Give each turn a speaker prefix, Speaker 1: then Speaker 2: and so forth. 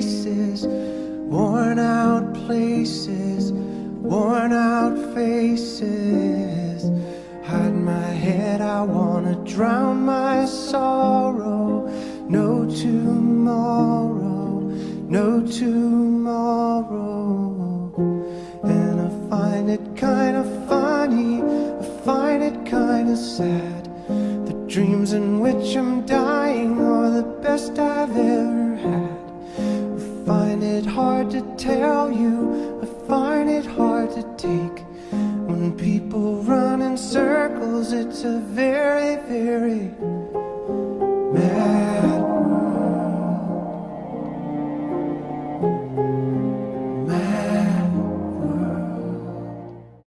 Speaker 1: places, worn out faces. Hide my head, I wanna drown my sorrow. No tomorrow, no tomorrow. And I find it kinda funny, I find it kinda sad. The dreams in which I'm dying are the best I've ever had hard to tell you, I find it hard to take. When people run in circles, it's a very, very mad world.